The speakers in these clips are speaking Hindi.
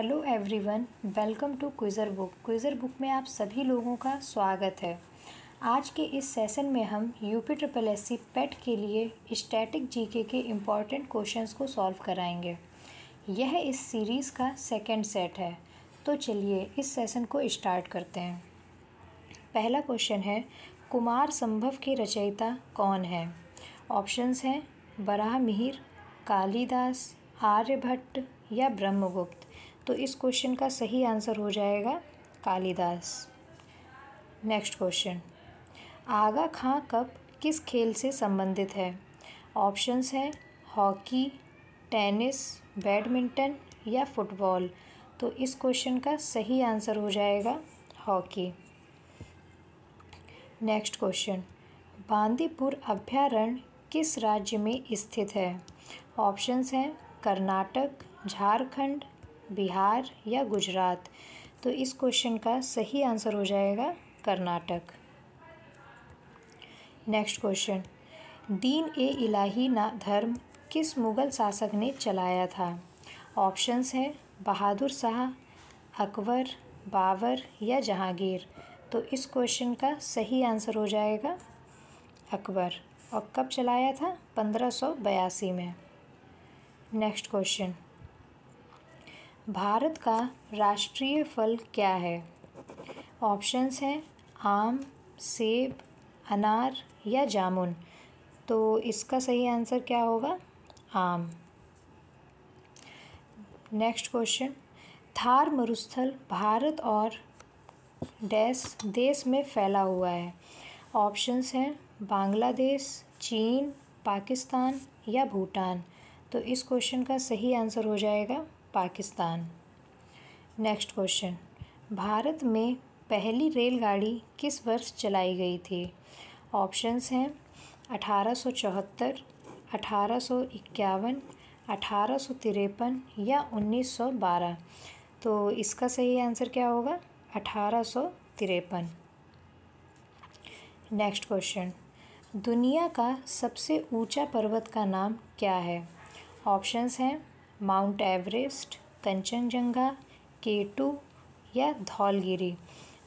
Hello everyone, welcome to quizzer book. Quizzer book में आप सभी लोगों का स्वागत है। आज के इस सेशन में हम UP triple S C PET के लिए स्टैटिक जीके के इंपॉर्टेंट क्वेश्चंस को सॉल्व कराएँगे। यह इस सीरीज़ का सेकंड सेट है। तो चलिए इस सेशन को स्टार्ट करते हैं। पहला क्वेश्चन है, कुमार संभव के रचयिता कौन है? ऑप्शंस हैं, बराह मिहिर, कालिदास, आर्यभट्ट या ब्रह्मगुप्त। तो इस क्वेश्चन का सही आंसर हो जाएगा Kalidas. Next question Aga Khan cup किस खेल से संबंधित है? ऑप्शंस हैं हॉकी, टेनिस, बैडमिंटन या फुटबॉल। तो इस क्वेश्चन का सही आंसर हो जाएगा हॉकी। नेक्स्ट क्वेश्चन बांदीपुर अभ्यारण्य किस राज्य में स्थित है? ऑप्शंस हैं कर्नाटक, झारखंड बिहार या गुजरात? तो इस क्वेश्चन का सही आंसर हो जाएगा कर्नाटक। नेक्स्ट क्वेश्चन दीन ए इलाही ना धर्म किस मुग़ल शासक ने चलाया था? ऑप्शंस हैं बहादुर शाह, अकबर, बाबर या जहांगीर। तो इस क्वेश्चन का सही आंसर हो जाएगा अकबर। और कब चलाया था? पंद्रह सौ बयासी में। नेक्स्ट क्वेश्चन भारत का राष्ट्रीय फल क्या है? ऑप्शंस हैं, आम, सेब, अनार या जामुन। तो इसका सही आंसर क्या होगा? आम। Next question. थार मरुस्थल भारत और डैश देश में फैला हुआ है। ऑप्शंस हैं, बांग्लादेश, चीन, पाकिस्तान या भूटान। तो इस क्वेश्चन का सही आंसर हो जाएगा पाकिस्तान। Next question. भारत में पहली रेलगाड़ी किस वर्ष चलाई गई थी? ऑप्शंस हैं, अठारह सौ चौहत्तर, अठारह सौ इक्यावन, अठारह सौ तिरपन या उन्नीस सौ बारह। तो इसका सही आंसर क्या होगा? अठारह सौ तिरपन। Next question. दुनिया का सबसे ऊँचा पर्वत का नाम क्या है? ऑप्शंस हैं माउंट एवरेस्ट, कंचनजंगा, केटू या धौलगिरी।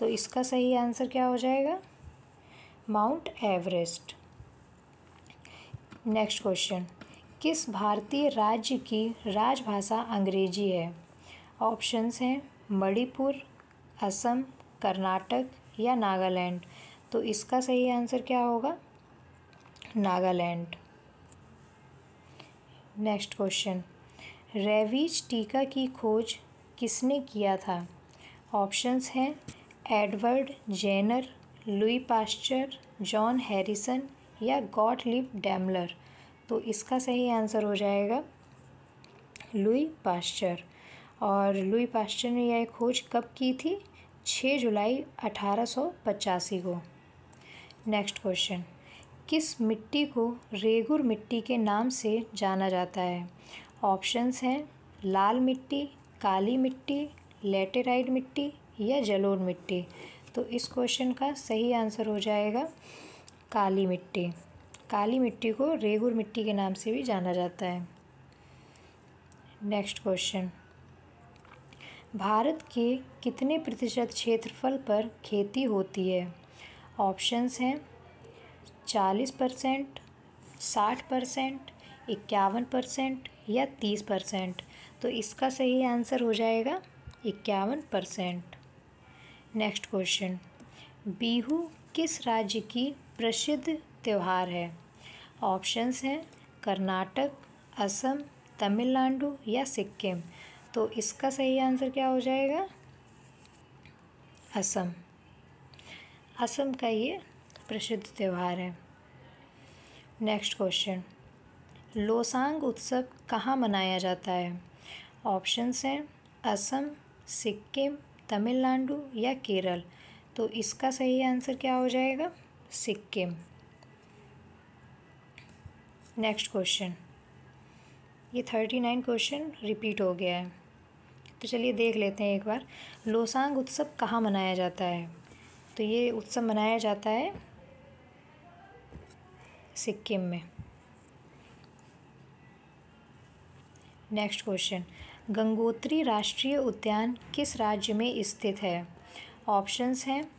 तो इसका सही आंसर क्या हो जाएगा? Mount Everest. Next question. किस भारतीय राज्य की राजभाषा अंग्रेज़ी है? ऑप्शंस हैं मणिपुर, असम, कर्नाटक या नागालैंड। तो इसका सही आंसर क्या होगा? नागालैंड। Next question. रेवीज टीका की खोज किसने किया था? ऑप्शंस हैं, Edward Jenner, Louis Pasteur, John Harrison या गॉड लिप डैमलर। तो इसका सही आंसर हो जाएगा लुई पास्चर। और लुई पास्चर ने यह खोज कब की थी? छः जुलाई अठारह सौ पचासी को। नेक्स्ट क्वेश्चन, किस मिट्टी को रेगुर मिट्टी के नाम से जाना जाता है? ऑप्शंस हैं, लाल मिट्टी, काली मिट्टी, लेटेराइट मिट्टी या जलोढ़ मिट्टी। तो इस क्वेश्चन का सही आंसर हो जाएगा काली मिट्टी। काली मिट्टी को रेगुर मिट्टी के नाम से भी जाना जाता है। Next question. भारत के कितने प्रतिशत क्षेत्रफल पर खेती होती है? ऑप्शंस हैं, चालीस परसेंट, साठ परसेंट इक्यावन परसेंट या तीस परसेंट? तो इसका सही आंसर हो जाएगा इक्यावन परसेंट। Next question. बीहू किस राज्य की प्रसिद्ध त्यौहार है? ऑप्शंस हैं कर्नाटक, असम, तमिलनाडु या सिक्किम। तो इसका सही आंसर क्या हो जाएगा? असम। असम का ये प्रसिद्ध त्यौहार है। Next question. लोसांग उत्सव कहाँ मनाया जाता है? ऑप्शंस हैं, असम, सिक्किम, तमिलनाडु या केरल। तो इसका सही आंसर क्या हो जाएगा? सिक्किम। Next question. ये थर्टी नाइन क्वेश्चन रिपीट हो गया है। तो चलिए देख लेते हैं एक बार। लोसांग उत्सव कहाँ मनाया जाता है? तो ये उत्सव मनाया जाता है सिक्किम में। नेक्स्ट क्वेश्चन गंगोत्री राष्ट्रीय उद्यान किस राज्य में स्थित है? ऑप्शंस हैं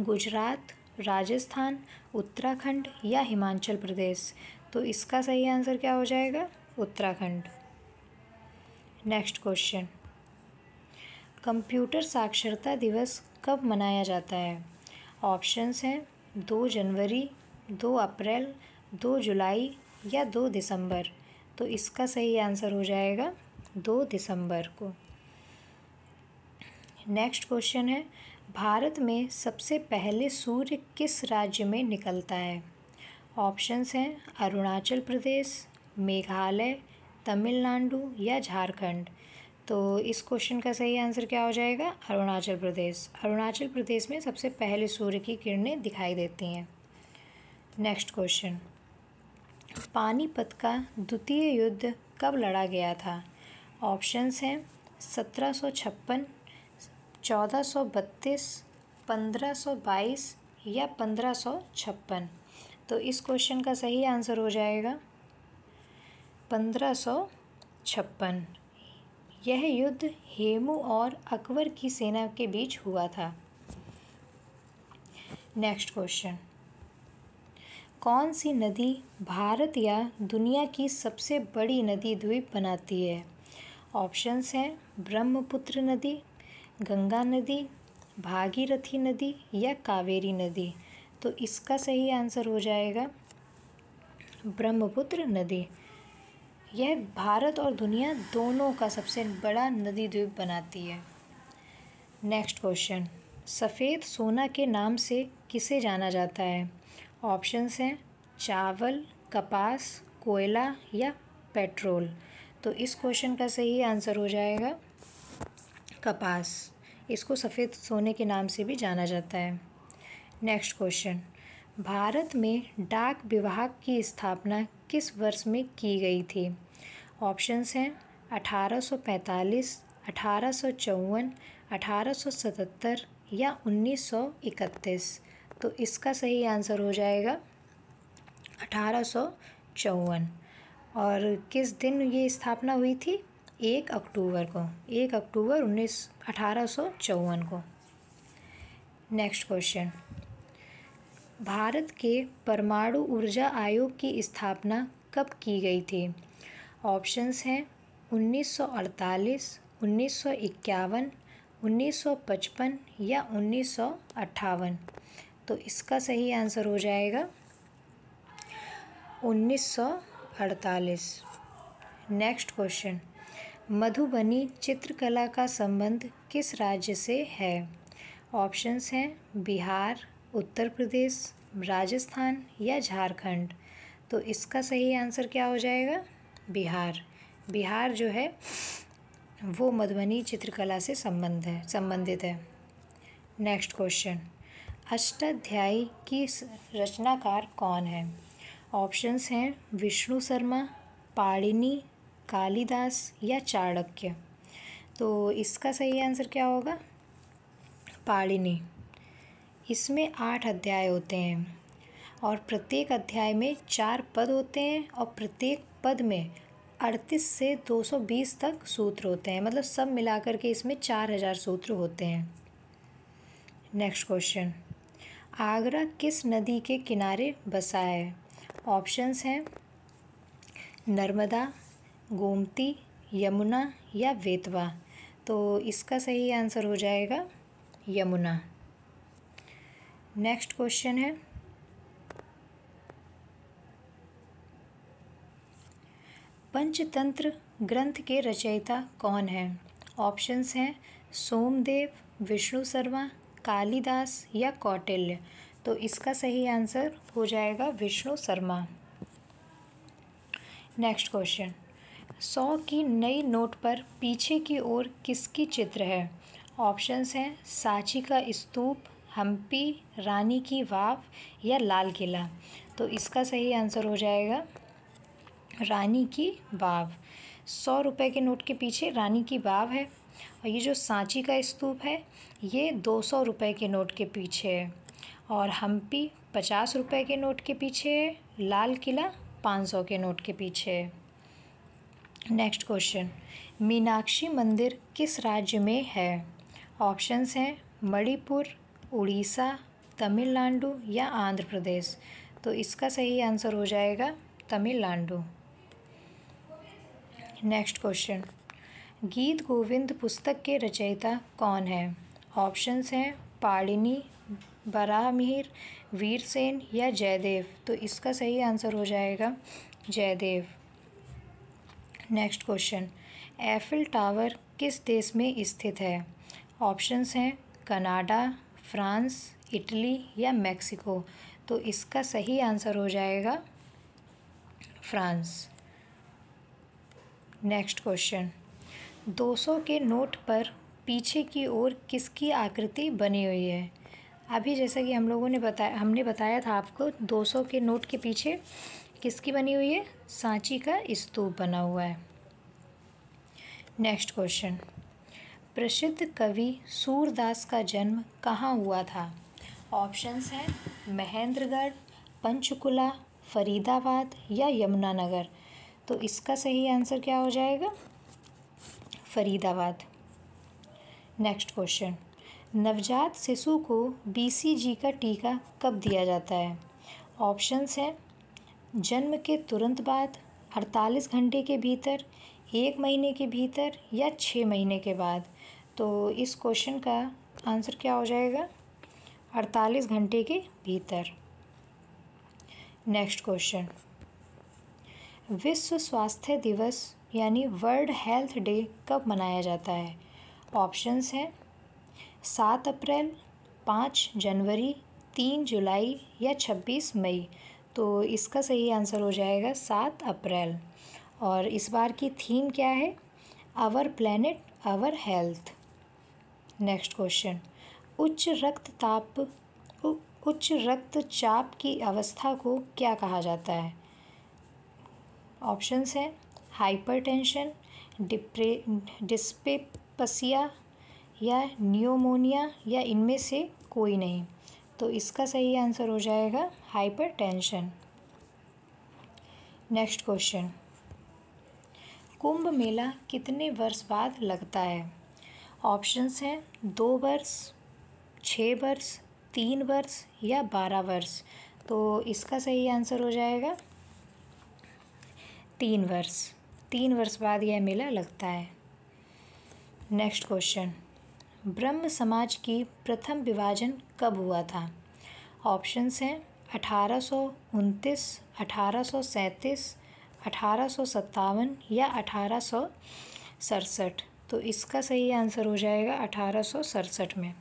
गुजरात, राजस्थान, उत्तराखंड या हिमाचल प्रदेश। तो इसका सही आंसर क्या हो जाएगा? उत्तराखंड। नेक्स्ट क्वेश्चन कंप्यूटर साक्षरता दिवस कब मनाया जाता है? ऑप्शंस हैं दो जनवरी, दो अप्रैल, दो जुलाई या दो दिसंबर। तो इसका सही आंसर हो जाएगा दो दिसंबर को। नेक्स्ट क्वेश्चन है, भारत में सबसे पहले सूर्य किस राज्य में निकलता है? ऑप्शंस हैं, अरुणाचल प्रदेश, मेघालय, तमिलनाडु या झारखंड। तो इस क्वेश्चन का सही आंसर क्या हो जाएगा? अरुणाचल प्रदेश। अरुणाचल प्रदेश में सबसे पहले सूर्य की किरणें दिखाई देती हैं। Next question. पानीपत का द्वितीय युद्ध कब लड़ा गया था? ऑप्शंस हैं, सत्रह सौ छप्पन, चौदह सौ बत्तीस, पंद्रह सौ बाईस या पंद्रह सौ छप्पन। तो इस क्वेश्चन का सही आंसर हो जाएगा। पंद्रह सौ छप्पन। यह युद्ध हेमू और अकबर की सेना के बीच हुआ था। नेक्स्ट क्वेश्चन कौन सी नदी भारत या दुनिया की सबसे बड़ी नदी द्वीप बनाती है? ऑप्शंस हैं, ब्रह्मपुत्र नदी, गंगा नदी, भागीरथी नदी या कावेरी नदी। तो इसका सही आंसर हो जाएगा ब्रह्मपुत्र नदी। यह भारत और दुनिया दोनों का सबसे बड़ा नदी द्वीप बनाती है। नेक्स्ट क्वेश्चन, सफ़ेद सोना के नाम से किसे जाना जाता है? ऑप्शंस हैं, चावल, कपास, कोयला या पेट्रोल। तो इस क्वेश्चन का सही आंसर हो जाएगा, कपास। इसको सफ़ेद सोने के नाम से भी जाना जाता है। नेक्स्ट क्वेश्चन भारत में डाक विभाग की स्थापना किस वर्ष में की गई थी? ऑप्शंस हैं, अठारह सौ पैंतालीस, अठारह सौ चौवन, अठारह सौ सतहत्तर या उन्नीस सौ इकतीस। तो इसका सही आंसर हो जाएगा अठारह सौ चौवन। और किस दिन ये स्थापना हुई थी? एक अक्टूबर को। एक अक्टूबर उन्नीस अठारह सौ चौवन को। नेक्स्ट क्वेश्चन भारत के परमाणु ऊर्जा आयोग की स्थापना कब की गई थी? ऑप्शंस हैं 1948, 1951, 1955 या 1958 तो इसका सही आंसर हो जाएगा 1948 नेक्स्ट क्वेश्चन मधुबनी चित्रकला का संबंध किस राज्य से है? ऑप्शंस हैं बिहार, उत्तर प्रदेश, राजस्थान या झारखंड। तो इसका सही आंसर क्या हो जाएगा? बिहार। बिहार जो है, वो मधुबनी चित्रकला से संबंध है, संबंधित है। नेक्स्ट क्वेश्चन अष्टाध्यायी की रचनाकार कौन है? ऑप्शंस हैं विष्णु शर्मा पाणिनि कालिदास या चाणक्य। तो इसका सही आंसर क्या होगा? पाणिनि इसमें आठ अध्याय होते हैं और प्रत्येक अध्याय में चार पद होते हैं और प्रत्येक पद में अड़तीस से दो सौ बीस तक सूत्र होते हैं। मतलब सब मिलाकर के इसमें चार हज़ार सूत्र होते हैं। नेक्स्ट क्वेश्चन आगरा किस नदी के किनारे बसा है? ऑप्शंस हैं, नर्मदा, गोमती, यमुना या वेतवा। तो इसका सही आंसर हो जाएगा यमुना। नेक्स्ट क्वेश्चन है, पंचतंत्र ग्रंथ के रचयिता कौन है? ऑप्शंस हैं, सोमदेव, विष्णु शर्मा कालिदास या कौटिल्य? तो इसका सही आंसर हो जाएगा विष्णु शर्मा। नेक्स्ट क्वेश्चन सौ की नई नोट पर पीछे की ओर किसकी चित्र है? ऑप्शंस हैं, सांची का स्तूप, हम्पी, रानी की वाव या लाल किला। तो इसका सही आंसर हो जाएगा रानी की वाव। सौ रुपए के नोट के पीछे रानी की वाव है। और ये जो सांची का स्तूप है, ये दो सौ रुपये के नोट के पीछे है। और हम्पी पचास रुपए के नोट के पीछे है, लाल किला पाँच सौ के नोट के पीछे है। नेक्स्ट क्वेश्चन, मीनाक्षी मंदिर किस राज्य में है? ऑप्शंस हैं, मणिपुर, उड़ीसा, तमिलनाडु या आंध्र प्रदेश। तो इसका सही आंसर हो जाएगा तमिलनाडु। नेक्स्ट क्वेश्चन गीत गोविंद पुस्तक के रचयिता कौन है? ऑप्शंस हैं पाणिनि बराहमिहिर वीरसेन या जयदेव। तो इसका सही आंसर हो जाएगा Jaidev. Next question, Eiffel tower किस देश में स्थित है? ऑप्शंस हैं कनाडा, फ्रांस, इटली या मैक्सिको। तो इसका सही आंसर हो जाएगा फ्रांस। नेक्स्ट क्वेश्चन 200 के नोट पर पीछे की ओर किसकी आकृति बनी हुई है? अभी जैसा कि हम लोगों ने बताया, हमने बताया था आपको 200 के नोट के पीछे किसकी बनी हुई है? सांची का स्तूप बना हुआ है। नेक्स्ट क्वेश्चन प्रसिद्ध कवि सूरदास का जन्म कहाँ हुआ था? ऑप्शंस हैं, महेंद्रगढ़, पंचकुला, फरीदाबाद या यमुनानगर। तो इसका सही आंसर क्या हो जाएगा? फरीदाबाद। नेक्स्ट क्वेश्चन नवजात शिशु को बीसीजी का टीका कब दिया जाता है? ऑप्शंस हैं। जन्म के तुरंत बाद, अड़तालीस घंटे के भीतर, एक महीने के भीतर या छः महीने के बाद? तो इस क्वेश्चन का आंसर क्या हो जाएगा? अड़तालीस घंटे के भीतर। नेक्स्ट क्वेश्चन विश्व स्वास्थ्य दिवस, यानी वर्ल्ड हेल्थ डे, कब मनाया जाता है? ऑप्शंस हैं, सात अप्रैल, पाँच जनवरी, तीन जुलाई या छब्बीस मई। तो इसका सही आंसर हो जाएगा सात अप्रैल। और इस बार की थीम क्या है? Our planet, our health. Next question, उच्च रक्तताप उच्च रक्तचाप की अवस्था को क्या कहा जाता है? ऑप्शंस हैं, हाइपरटेंशन, डिप्रे, डिस्पेपसिया या न्यूमोनिया या इनमें से कोई नहीं। तो इसका सही आंसर हो जाएगा hypertension. Next question. Kumbh Mela कितने वर्ष बाद लगता है? ऑप्शंस हैं, दो वर्ष छः वर्ष, तीन वर्ष या बारह वर्ष। तो इसका सही आंसर हो जाएगा तीन वर्ष। तीन वर्ष बाद यह मेला लगता है। नेक्स्ट क्वेश्चन ब्रह्म समाज की प्रथम विभाजन कब हुआ था? ऑप्शंस हैं, अठारह सौ उनतीस, अठारह सौ सैंतीस, अठारह सौ सत्तावन या अठारह सौ सड़सठ। तो इसका सही आंसर हो जाएगा अठारह सौ सड़सठ में।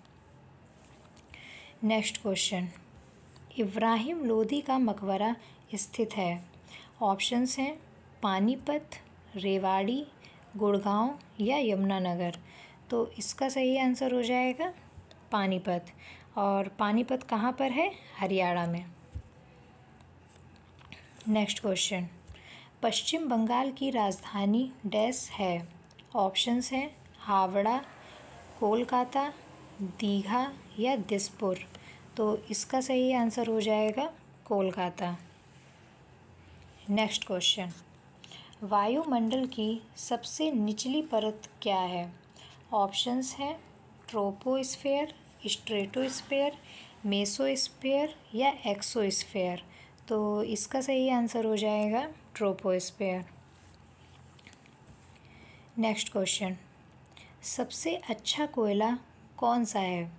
नेक्स्ट क्वेश्चन इब्राहिम लोदी का मकबरा स्थित है। ऑप्शंस हैं पानीपत, रेवाड़ी, गुड़गांव या यमुनानगर। तो इसका सही आंसर हो जाएगा पानीपत। और पानीपत कहाँ पर है? हरियाणा में। Next question. पश्चिम बंगाल की राजधानी डैश है। ऑप्शंस हैं हावड़ा, कोलकाता, दीघा या दिसपुर। तो इसका सही आंसर हो जाएगा कोलकाता। Next question. वायुमंडल की सबसे निचली परत क्या है? ऑप्शंस हैं ट्रोपोस्फेयर, स्ट्रेटोस्फेयर, मेसोस्फेयर या एक्सोस्फेयर। तो इसका सही आंसर हो जाएगा ट्रोपोस्फेयर। Next question. सबसे अच्छा कोयला कौन सा है?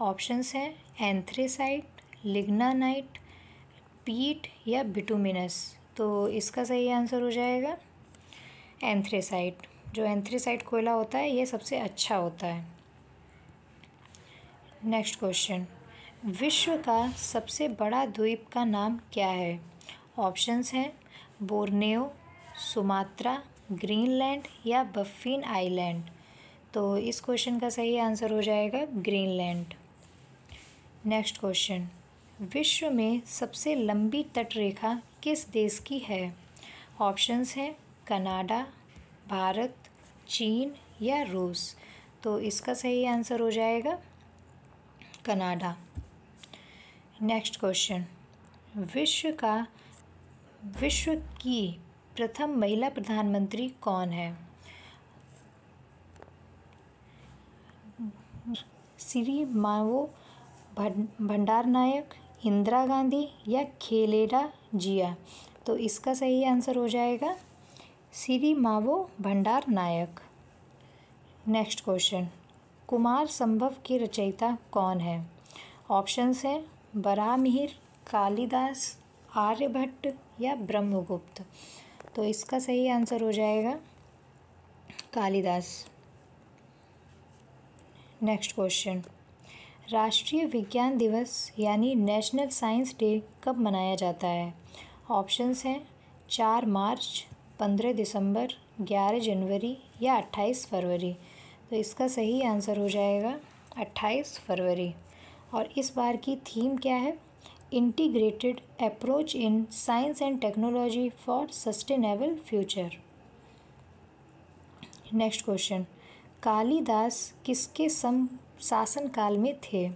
ऑप्शंस हैं एंथ्रेसाइट, लिग्नानाइट, पीट या बिटुमिनस। तो इसका सही आंसर हो जाएगा एंथ्रेसाइट। जो एंथ्रेसाइट कोयला होता है, ये सबसे अच्छा होता है। Next question. विश्व का सबसे बड़ा द्वीप का नाम क्या है? ऑप्शंस हैं, बोर्नेओ, सुमात्रा, ग्रीनलैंड या बफिन आइलैंड। तो इस क्वेश्चन का सही आंसर हो जाएगा ग्रीनलैंड। Next question. विश्व में सबसे लंबी तटरेखा किस देश की है? ऑप्शंस हैं कनाडा, भारत, चीन या रूस। तो इसका सही आंसर हो जाएगा कनाडा। Next question. विश्व का, विश्व की प्रथम महिला प्रधानमंत्री कौन है? श्री मावो भंडार नायक इंदिरा गांधी या खेलेरा जिया? तो इसका सही आंसर हो जाएगा श्री मावो भंडार नायक। Next question. कुमार संभव की रचयिता कौन है? ऑप्शंस हैं बरामिहिर, कालिदास, आर्यभट्ट या ब्रह्मगुप्त। तो इसका सही आंसर हो जाएगा कालिदास। Next question. राष्ट्रीय विज्ञान दिवस यानी नेशनल साइंस डे कब मनाया जाता है? ऑप्शंस हैं, चार मार्च, पंद्रह दिसंबर, ग्यारह जनवरी या अट्ठाईस फरवरी। तो इसका सही आंसर हो जाएगा अट्ठाईस फरवरी। और इस बार की थीम क्या है? Integrated approach in science and technology for sustainable future. Next question, Kalidas किसके सम शासनकाल में थे।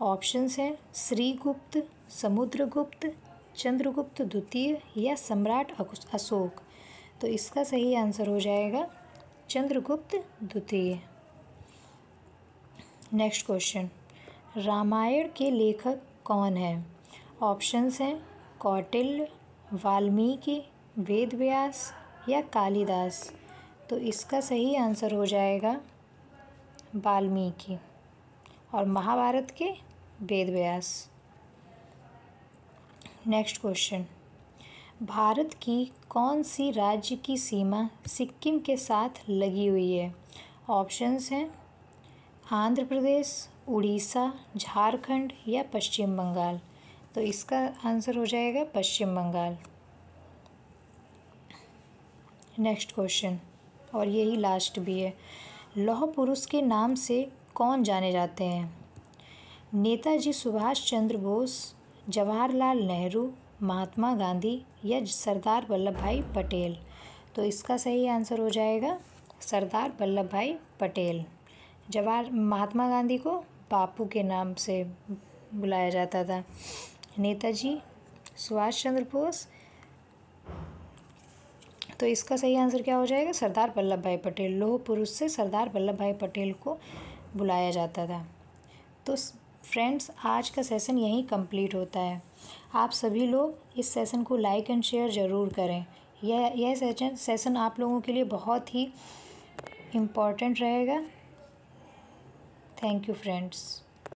ऑप्शंस हैं, श्रीगुप्त, समुद्रगुप्त, चंद्रगुप्त द्वितीय या सम्राट अशोक। तो इसका सही आंसर हो जाएगा चंद्रगुप्त द्वितीय। नेक्स्ट क्वेश्चन, रामायण के लेखक कौन हैं? ऑप्शंस हैं, कौटिल्य, वाल्मीकि, वेदव्यास या कालिदास। तो इसका सही आंसर हो जाएगा वाल्मीकि। और महाभारत के वेद व्यास। नेक्स्ट क्वेश्चन भारत की कौन सी राज्य की सीमा सिक्किम के साथ लगी हुई है? ऑप्शंस हैं, आंध्र प्रदेश, उड़ीसा, झारखंड या पश्चिम बंगाल। तो इसका आंसर हो जाएगा पश्चिम बंगाल। नेक्स्ट क्वेश्चन और यही लास्ट भी है। लौह पुरुष के नाम से कौन जाने जाते हैं? नेताजी सुभाष चंद्र बोस, जवाहरलाल नेहरू, महात्मा गांधी या सरदार वल्लभ भाई पटेल? तो इसका सही आंसर हो जाएगा सरदार वल्लभ भाई पटेल। जवाहर, महात्मा गांधी को बापू के नाम से बुलाया जाता था। नेताजी सुभाष चंद्र बोस तो इसका सही आंसर क्या हो जाएगा? सरदार वल्लभ भाई पटेल। लोह पुरुष से सरदार वल्लभ भाई पटेल को बुलाया जाता था। तो फ्रेंड्स आज का सेशन यहीं कंप्लीट होता है। आप सभी लोग इस सेशन को लाइक एंड शेयर ज़रूर करें। यह यह सेशन सेशन आप लोगों के लिए बहुत ही इंपॉर्टेंट रहेगा। Thank you friends